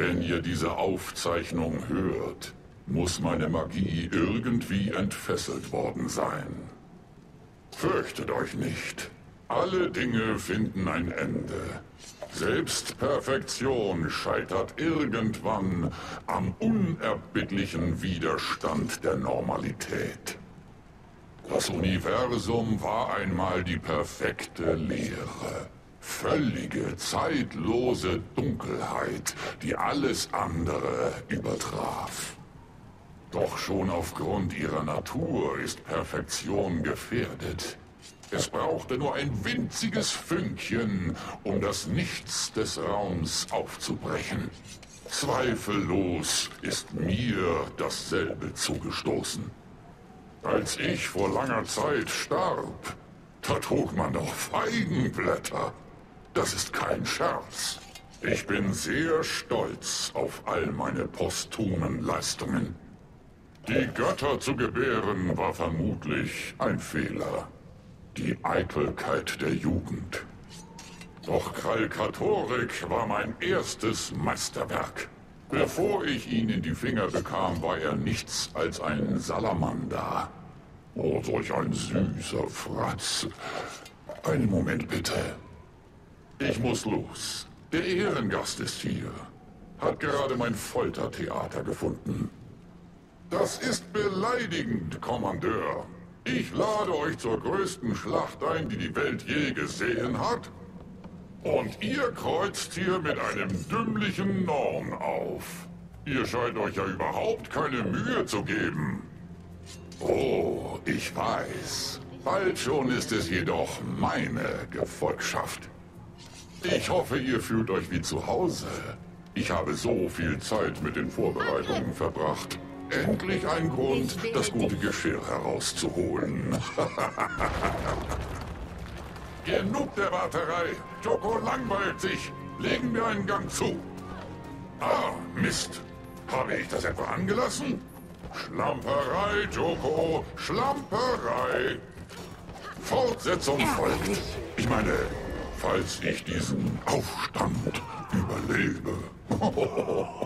Wenn ihr diese Aufzeichnung hört, muss meine Magie irgendwie entfesselt worden sein. Fürchtet euch nicht. Alle Dinge finden ein Ende. Selbst Perfektion scheitert irgendwann am unerbittlichen Widerstand der Normalität. Das Universum war einmal die perfekte Leere. Völlige, zeitlose Dunkelheit, die alles andere übertraf. Doch schon aufgrund ihrer Natur ist Perfektion gefährdet. Es brauchte nur ein winziges Fünkchen, um das Nichts des Raums aufzubrechen. Zweifellos ist mir dasselbe zugestoßen. Als ich vor langer Zeit starb, da trug man doch Feigenblätter. Das ist kein Scherz. Ich bin sehr stolz auf all meine posthumen Leistungen. Die Götter zu gebären war vermutlich ein Fehler. Die Eitelkeit der Jugend. Doch Kralkatorik war mein erstes Meisterwerk. Bevor ich ihn in die Finger bekam, war er nichts als ein Salamander. Oh, solch ein süßer Fratz. Einen Moment bitte. Ich muss los. Der Ehrengast ist hier. Hat gerade mein Foltertheater gefunden. Das ist beleidigend, Kommandeur. Ich lade euch zur größten Schlacht ein, die die Welt je gesehen hat. Und ihr kreuzt hier mit einem dümmlichen Norn auf. Ihr scheint euch ja überhaupt keine Mühe zu geben. Oh, ich weiß. Bald schon ist es jedoch meine Gefolgschaft. Ich hoffe, ihr fühlt euch wie zu Hause. Ich habe so viel Zeit mit den Vorbereitungen verbracht. Endlich ein Grund, das gute Geschirr herauszuholen. Genug der Warterei. Joko langweilt sich. Legen wir einen Gang zu. Ah, Mist. Habe ich das etwa angelassen? Schlamperei, Joko. Schlamperei. Fortsetzung folgt. Ich meine, falls ich diesen Aufstand überlebe.